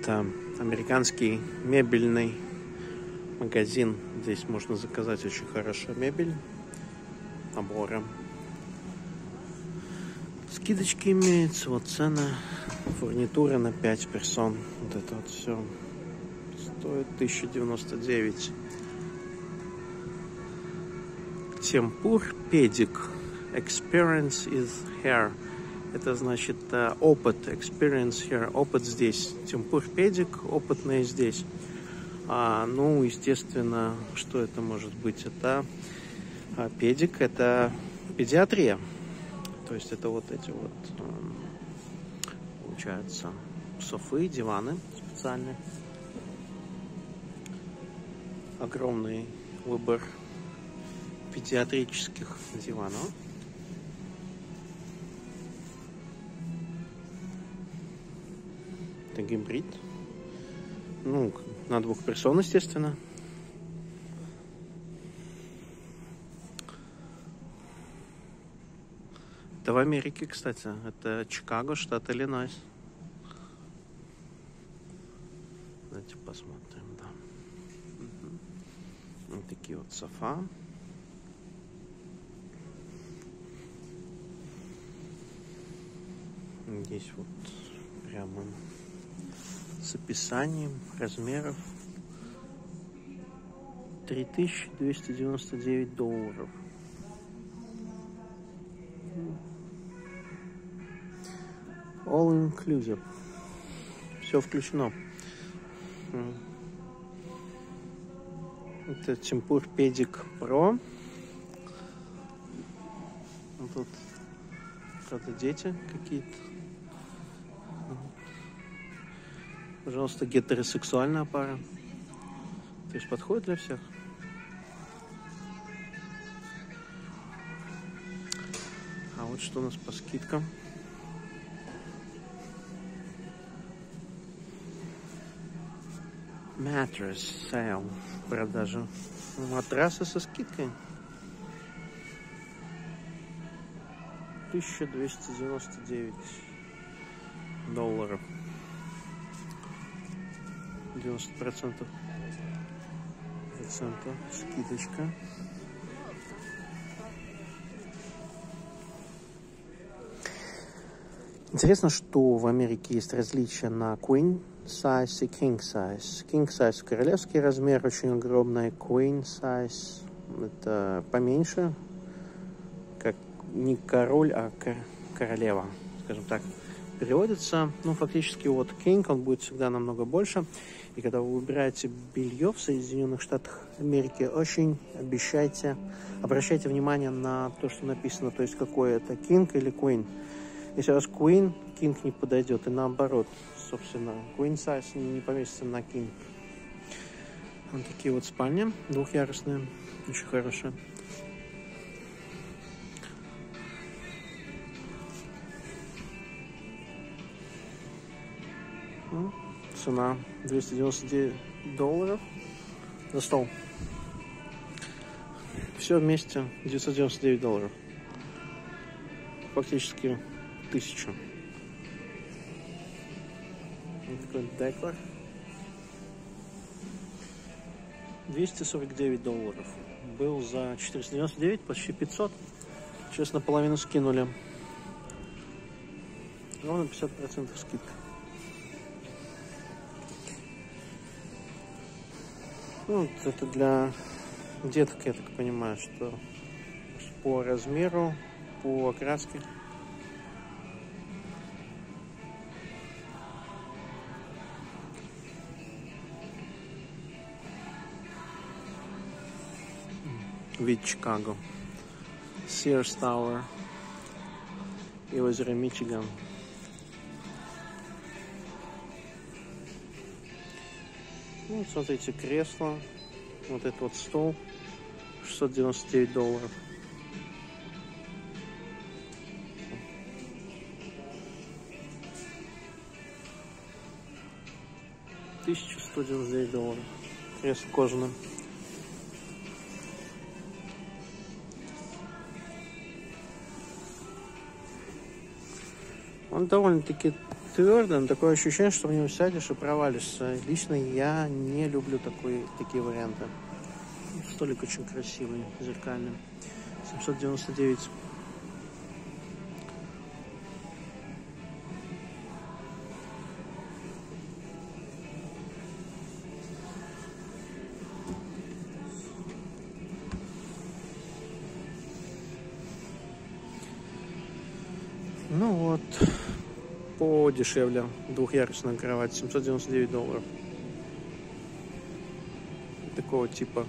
Это американский мебельный магазин. Здесь можно заказать очень хорошую мебель, наборы. Скидочки имеются, вот цена, фурнитура на 5 персон. Вот это вот все стоит 1099. Темпур педик. Experience is here. Это значит э, опыт, experience here, опыт здесь. Темпур педик, опытный здесь. А, ну, естественно, что это может быть? Это а, педик, это педиатрия. То есть это вот эти вот, эм, получается, софы, диваны специальные. Огромный выбор педиатрических диванов. Это гибрид. Ну, на двух персон, естественно. Это в Америке, кстати. Это Чикаго, штат Иллинойс. Давайте посмотрим, да. Угу. Вот такие вот софа. Здесь вот прямо с описанием размеров 3299 долларов. All inclusive. Все включено. Это Темпур Педик Про. Тут правда дети какие-то. Пожалуйста, гетеросексуальная пара. То есть подходит для всех. А вот что у нас по скидкам. Mattress sale. Продажа матраса со скидкой. 1299 долларов. 90 процентов процентов скидочка Интересно, что в Америке есть различия на Queen size и King size. King size королевский размер, очень огромный. Queen size это поменьше, как не король, а королева, скажем так переводится, ну, фактически вот King, он будет всегда намного больше. И когда вы выбираете белье в Соединенных Штатах Америки, очень обещайте, обращайте внимание на то, что написано, то есть какое это King или Queen. Если у вас Queen, King не подойдет, и наоборот, собственно, Queen size не поместится на King. Вот такие вот спальни, двухъярусные, очень хорошие. Цена 299 долларов за стол. Все вместе 999 долларов. Фактически тысяча. Вот такой деклар. 249 долларов. Был за 499, почти 500. Сейчас наполовину скинули. Ровно 50% скидка. Ну, это для деток, я так понимаю, что по размеру, по окраске. Вид Чикаго. Sears Tower и озеро Мичиган. Смотрите, кресло, вот этот вот стол, 699 долларов. Тысяча сто девяносто долларов. Кресло кожаное. Он довольно-таки твердо, но такое ощущение, что в него сядешь и провалишься. Лично я не люблю такой, такие варианты. Столик очень красивый, зеркальный. 799. Ну вот, подешевле. Двухъярусная кровать, 799 долларов. Такого типа.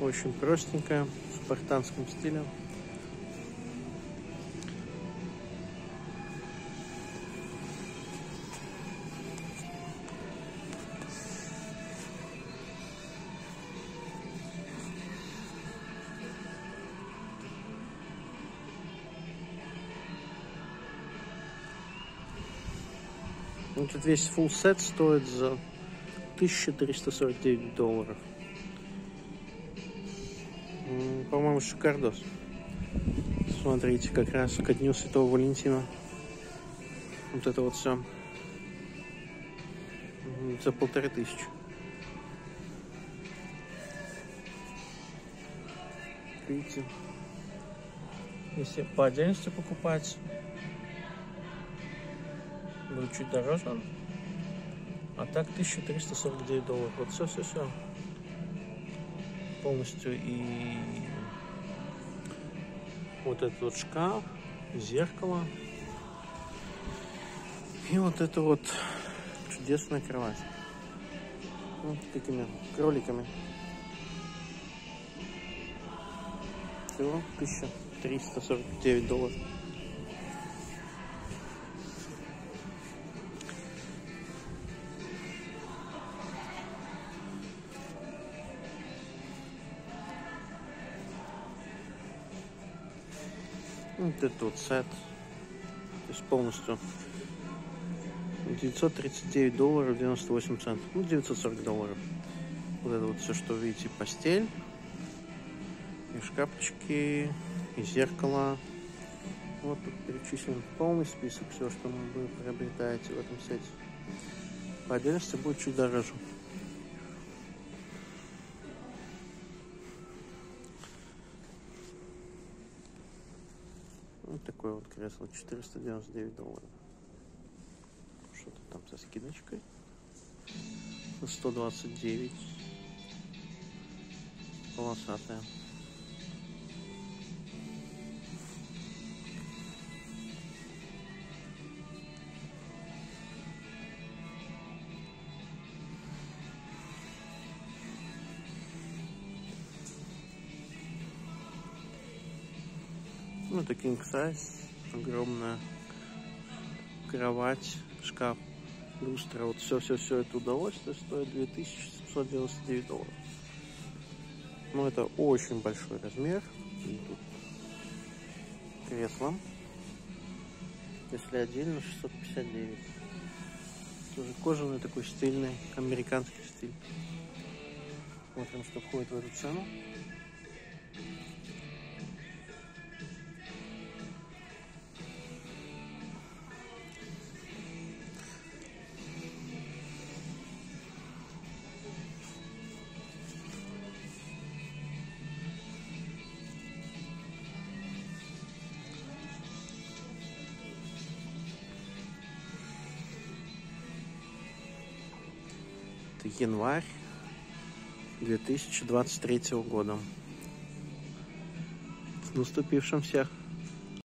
Очень простенькая, в спартанском стиле. Этот весь full сет стоит за 1349 долларов. По-моему, шикардос. Смотрите, как раз ко дню Святого Валентина. Вот это вот все. За полторы тысячи. Видите? Если по отдельности покупать, будет чуть дороже. А так 1349 долларов. Вот все-все-все. Полностью и вот этот вот шкаф, зеркало. И вот это вот чудесная кровать. Вот такими кроликами. Всего 1349 долларов. Это вот сет. То есть полностью 939 долларов 98 центов. Ну, 940 долларов. Вот это вот все, что видите, постель. И шкафчики, и зеркало. Вот тут перечислен полный список, все, что вы приобретаете в этом сете. По отдельности будет чуть дороже. Такое вот кресло, 499 долларов. Что-то там со скидочкой. 129. Полосатая. Ну, это king size, огромная кровать, шкаф, люстра. Вот все-все-все это удовольствие стоит 2799 долларов. Ну, это очень большой размер. И тут кресло. Если отдельно, 659. Тоже кожаный такой стильный, американский стиль. Смотрим, что входит в эту цену. Январь 2023 года. С наступившим всех!